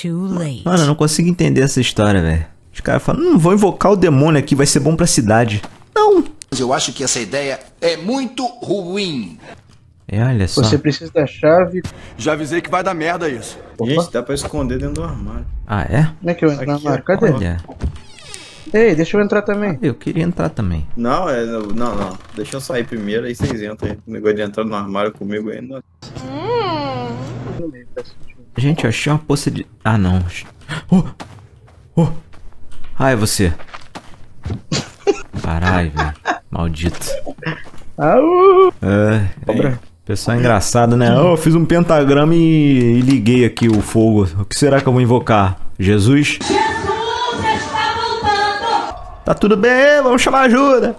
too late. Mano, eu não consigo entender essa história, velho. Os caras falam, não, vou invocar o demônio aqui, vai ser bom pra cidade. Não. Mas eu acho que essa ideia é muito ruim. É, olha só. Você precisa da chave. Já avisei que vai dar merda isso. Gente, dá pra esconder dentro do armário. Ah, é? Como é que eu entro no armário? Cadê? Olha. Ei, deixa eu entrar também. Eu queria entrar também. Não, é. Não, não. Deixa eu sair primeiro, aí vocês entram aí. O negócio de entrar no armário comigo aí. Não... Gente, eu achei uma poça de. Ah, não. Oh! Oh! Ah, é você. Caralho, velho. Maldito. Au! É, Cobra. pessoal engraçado, né? Oh, eu fiz um pentagrama e, e liguei aqui o fogo. O que será que eu vou invocar? Jesus? Tá tudo bem, vamos chamar ajuda.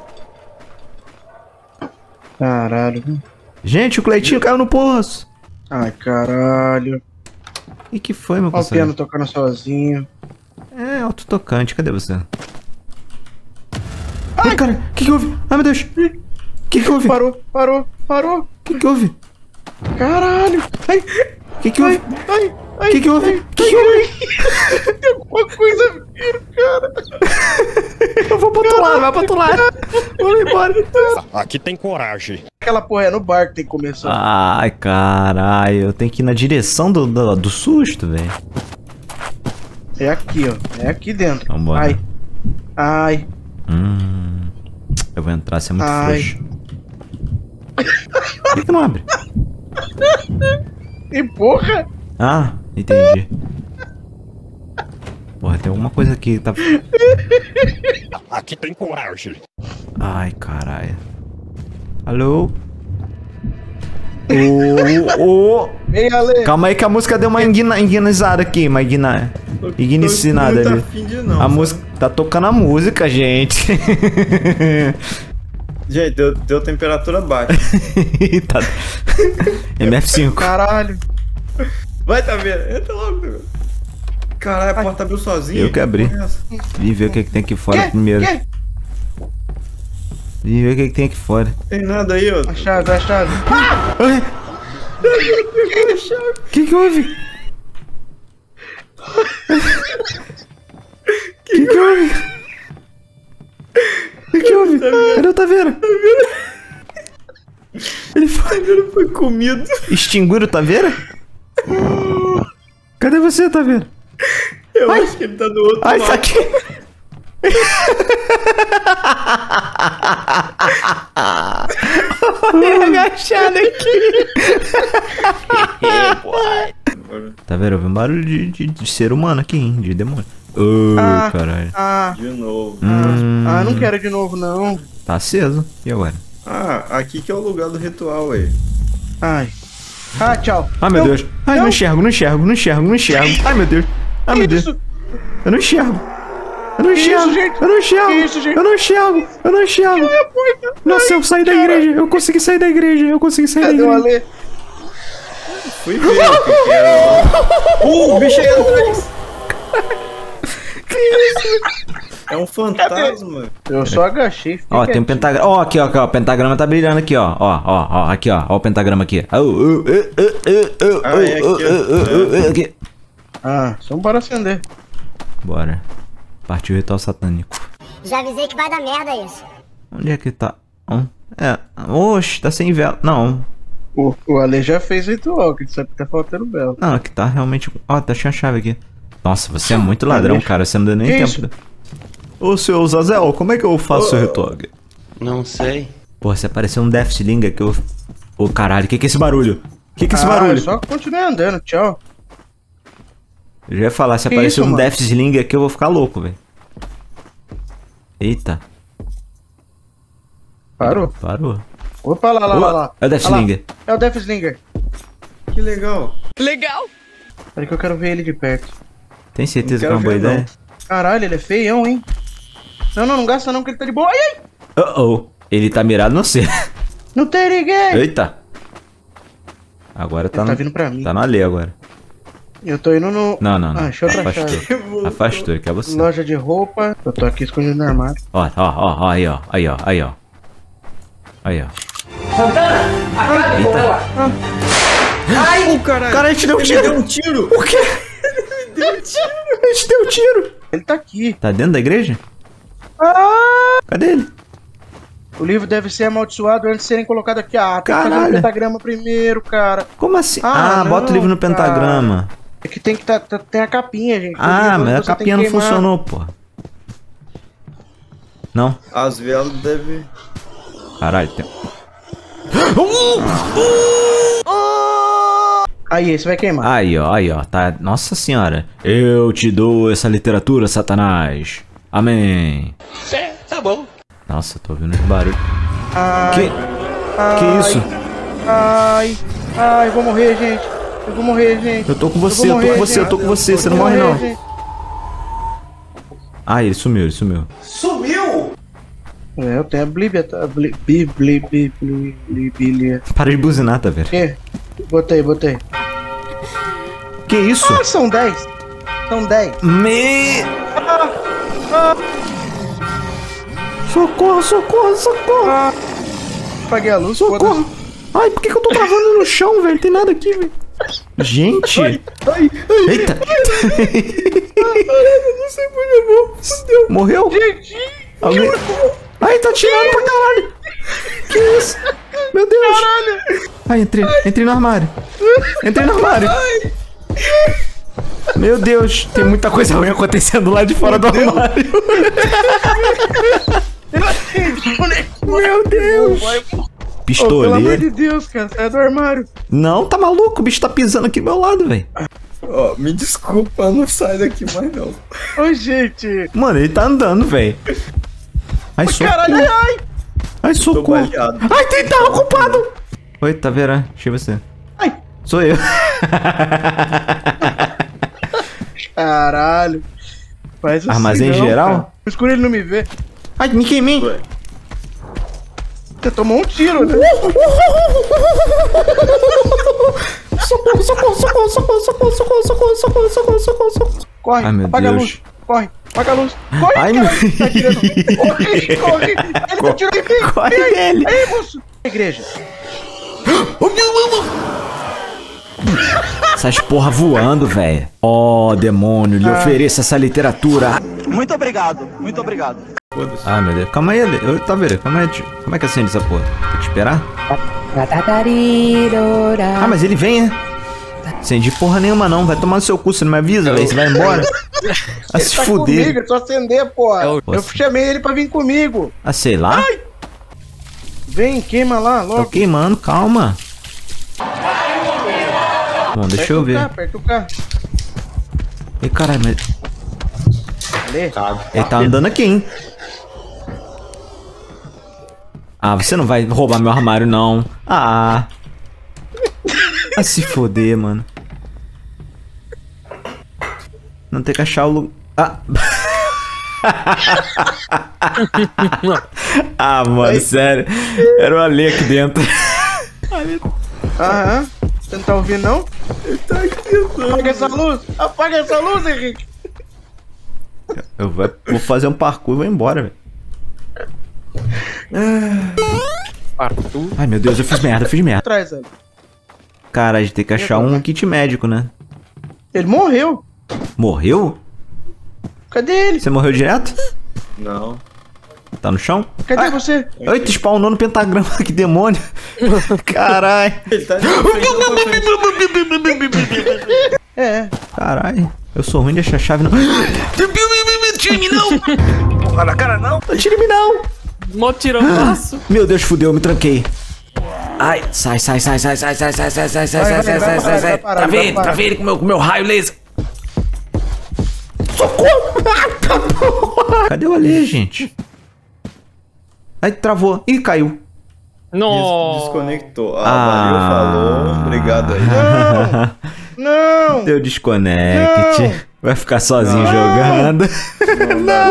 Caralho. Gente, o Cleitinho caiu no poço. Ai, caralho. E que foi, meu Olha o parceiro? piano tocando sozinho. É, autotocante, cadê você? Ai, cara, o que que houve? Ai, meu Deus. O que que houve? O Parou, parou, parou. que que houve? Caralho. Ai, O que que houve? ai, ai. O que que houve? O que que houve? Tem alguma coisa vindo, cara. Eu vou pro outro lado, vai pro outro lado. Vamos embora. Aqui tem coragem. Aquela porra é no bar que tem que começar. Ai, caralho, eu tenho que ir na direção do, do, do susto, velho. É aqui, ó. É aqui dentro. Vambora. Ai. Ai. Hum, eu vou entrar, você é muito Ai. frouxo. Por que, que não abre? E porra. Ah, entendi. Tem alguma coisa aqui que tá. Aqui tem coragem. Ai, caralho. Alô? Ô, ô, Ei, Ale. Calma aí que a música deu uma enguinizada aqui, uma enguina, enguinicinada Não ali. tá não. A música. Tá tocando a música, gente. Gente, deu, deu temperatura baixa. tá. MF5. Caralho. Vai, tá vendo? Entra logo, meu. Caralho, a porta abriu sozinha. Eu que abri. é? Vim ver o que, que tem aqui fora Quê? primeiro. Vim ver o que, que tem aqui fora. Tem nada aí, ó. A chave, a chave. Ai! O que, que houve? O que, que houve? O que, que houve? Cadê o Taveira? Ele foi. Ele foi comido. Extinguir o Taveira? Cadê você, Taveira? Acho que ele tá do outro Ai, tá aqui. agachado aqui. Tá vendo? Eu vi um barulho de, de, de ser humano aqui, hein? De demônio. Ô, Ah. caralho. Ah, De novo. Hum, ah, não quero de novo, não. Tá aceso. E agora? Ah, aqui que é o lugar do ritual aí. Ai. Ah, tchau. Ai, meu Não, Deus. Ai, não não. enxergo, não enxergo, não enxergo, não enxergo. Ai, meu Deus. Ai, meu Deus. isso? Eu não enxergo. Eu não Que enxergo. isso, gente? Eu não enxergo. Que isso, gente? Eu não enxergo. Eu não enxergo. Nossa, eu saí da igreja. Eu consegui sair da igreja. Eu consegui sair Cadê da o igreja. Ale? Fui ver o que que era. Uh, o bicho aí atrás. É um fantasma. Eu só agachei. Ó, tem um pentagrama. Ó, aqui, ó, aqui, ó. O pentagrama tá brilhando aqui, ó. Ó, ó, ó. Aqui, ó. Ó o pentagrama aqui. Ó, ó, ó, ó, ó, ó, Ah, é aqui, ó, ó, ó, ó, aqui. Ah, só para acender. Bora. Partiu o ritual satânico. Já avisei que vai dar merda isso. Onde é que tá? Hum, É. Oxe, tá sem vela. Não. O, o Ale já fez ritual, que sabe que tá faltando belo. Não, aqui tá realmente. Ó, tá cheio a chave aqui. Nossa, você é muito ladrão, cara. Você não deu nem Que tempo. isso? Ô, seu Zazel, como é que eu faço o ritual aqui? Não sei. Pô, você apareceu um Deathling aqui. Eu... Ô, caralho, que que é esse barulho? Que que é esse ah, barulho? só continuar andando, tchau. Eu já ia falar, se Que aparecer isso, um mano? Deathling aqui, eu vou ficar louco, velho. Eita, Parou. parou. Opa, lá, lá, lá, lá. É o Deathlinger. Ah lá, É o Death Slinger. Que legal. Peraí que eu quero ver ele de perto. Tem certeza que é uma boa ideia? Caralho, ele é feião, hein? Não, não, não gasta não, que ele tá de boa. Ai, ai! Oh, oh. Ele tá mirado no C. Não tem ninguém! Eita. Agora tá, Ele tá no... vindo pra mim. tá no alê agora. Eu tô indo no. Não, não, não. Ah, deixa eu Afastou. Afastou, ele quer você. Loja de roupa. Eu tô aqui escondido no armário. Ó, ó, ó, ó, aí, ó. Aí, ó, aí, ó. Aí, ó. Ai, o caralho. Cara, a gente deu um Ele tiro. deu um tiro. O quê? A gente deu tiro. Ele tá aqui. Tá dentro da igreja? Ah! Cadê ele? O livro deve ser amaldiçoado antes de serem colocados aqui. Ah, tem que fazer Caralho. o pentagrama primeiro, cara. Como assim? Ah, Ah, bota o não, livro no cara. É que tem que tá, tá- tem a capinha, gente. Ah, mas a capinha não queimar. funcionou, pô. Não? As velas devem. Caralho, tem... Aí, esse vai queimar. Aí, ó, aí, ó, tá. Nossa senhora. Eu te dou essa literatura, Satanás. Amém. É, tá bom. Nossa, tô ouvindo esse barulho. Ai, Que. Que isso? ai, ai, vou morrer, gente. Eu vou morrer, gente. Eu tô com você, vou eu tô morrer, com você, eu tô com você, você não Eu morre não. morrer, gente. Ah, ele sumiu, ele sumiu. É, eu tenho a Bíblia, tá? Bli- Bi- bli- bi- bli- bli- Bíblia. Para de buzinar, tá vendo? Que? Botei, botei. Que isso? Ah, são 10. São 10. Me. Socorro, socorro, socorro, Ah, apaguei a luz, socorro. Ai, por que, que eu tô travando no chão, velho? Tem nada aqui, velho. Gente! Eita! não sei por que eu Fudeu. Morreu? Gente, Alguém... Ai, tá tirando pra caralho! Que isso? Meu Deus! caralho. Ai, entrei, entrei no armário. Entrei no armário. Meu Deus, tem muita coisa ruim acontecendo lá de fora do armário. Meu Deus! Oh, pelo amor Pistoleiro. de Deus, cara, sai do armário. Não, tá maluco? O bicho tá pisando aqui do meu lado, velho. Ó, me desculpa, não sai daqui mais não. Ô, gente. Mano, ele tá andando, velho. Ai, socorro. Caralho, ai, ai. Socorro. Ai, tem tá ocupado. Oi, tá vendo? Deixa eu ver você. Ai. Sou eu. Caralho. Faz assim Armazém não, geral? cara. Escuro ele não me vê. Ai, me queimei. Você tomou um tiro, né? Socorro, socorro, socorro, socorro, socorro, socorro, socorro, socorro, socorro, socorro, socorro. Corre, Ai, meu apaga Deus. a luz. Corre, apaga a luz. Corre, Ai, cara. meu- Tá atirando. Corre, corre. Ele tá atirando em mim. Corre ai, dele. Aí, moço. Igreja. Essas porra voando, velho. Ó, demônio, lhe ofereço essa literatura. Muito obrigado, muito obrigado. Foda-se. Ai, meu Deus. Calma aí, Ale. Eu, tá vendo? Calma aí. tio. Como é que acende essa porra? Tem que esperar? Ah, mas ele vem, né? Acendi porra nenhuma, não. Vai tomar no seu cu, você não me avisa, velho. Você vai embora. Ah, se Tá fuder. comigo, é só acender, porra. Eu Nossa. chamei ele pra vir comigo. Ah, sei lá. Vem, queima lá, Tô logo. queimando, calma. Bom, deixa eu ver. Aperta o carro, Ih, caralho, mas aperta ele tá andando aqui, hein? Ah, você não vai roubar meu armário, não. Ah. Ah, se foder, mano. Não tem que achar o lugar. Ah. ah, mano, sério. Era o Ale aqui dentro. Aham. Você não tá ouvindo, não? Tá aqui, Apaga essa luz. Apaga essa luz, Henrique. Eu vou fazer um parkour e vou embora, velho. Ai, meu Deus, eu fiz merda, eu fiz merda. Atrás, velho. Cara, a gente tem que achar um kit médico, né? Ele morreu. Morreu? Cadê ele? Você morreu direto? Não. Tá no chão? Cadê Ah, você? Oi, tu spawnou no pentagrama, que demônio. Caralho. Ele tá. É. Caralho. Eu sou ruim de achar chave, não. Tira em mim, não! Porra na cara não. Não tira em mim, não! Mó tirambaço. Meu Deus, fudeu, eu me tranquei. Ai, sai, sai, sai, sai, sai, sai, sai, sai, sai, sai, Vai, sai, vai, sai, vai sai, sai. ele, parar. travei ele com meu, com meu raio laser. Socorro! Cadê o Ale, gente? Aí travou. Ih, caiu. Des- Nossa. Desconectou. Ah, Ah. valeu, falou. Obrigado aí. Não. Deu desconect. Não. Vai ficar sozinho jogando. Não dá.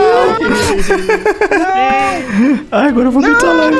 Ai, agora eu vou deitar lá.